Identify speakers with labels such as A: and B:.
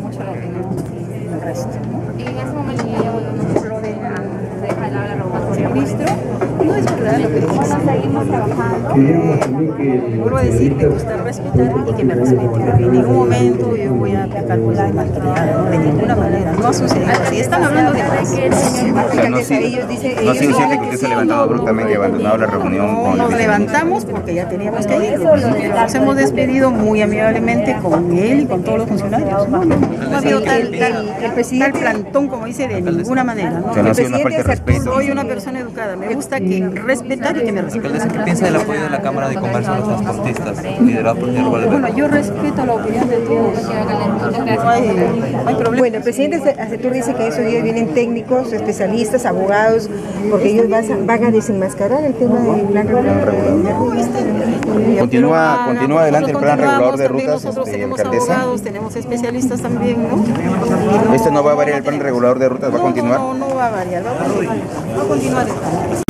A: mucho la opinión del resto. Y en ese momento ya volvemos lo de dejar la revocatoria.
B: Ministro, no es verdad lo que dices.
A: Bueno, seguimos trabajando.
B: Vuelvo a decir, me gusta respetar y que me respeten. En ningún momento yo voy a aplicar pues de malcriada, ¿no? de ninguna manera. No ha sucedido así. Están hablando de paz.
C: O sea, no, sí,
B: ellos dicen,
C: no que usted se ha levantado abruptamente y abandonado la reunión
B: No,
C: con el
B: nos levantamos porque ya teníamos que ir. Nos hemos despedido muy amigablemente con él y con todos los funcionarios. No, no, no ha habido tal, tal, tal plantón como dice de ninguna manera. ¿no?
C: O sea, no ha
B: El
C: sido una falta de
B: presidente
C: respeto.
B: Soy una persona educada. Me gusta que respetar y que me respeten.
D: ¿qué piensa del apoyo de la Cámara de Comercio a los transportistas, liderado por el señor
B: Bueno, yo respeto la opinión de todos. No hay, no hay problema.
E: Bueno, el presidente Acetur dice que esos días vienen técnicos, especialistas, abogados, porque ellos vas a- van a desenmascarar el tema del plan regulador.
C: Continúa, continúa adelante el plan regulador de rutas,
B: Nosotros
C: este,
B: tenemos
C: alcaldesa.
B: abogados, tenemos especialistas también, ¿no?
C: ¿Este no va a variar el plan regulador de rutas? ¿Va a continuar?
B: No, no, no va a variar, va a continuar. Va a continuar.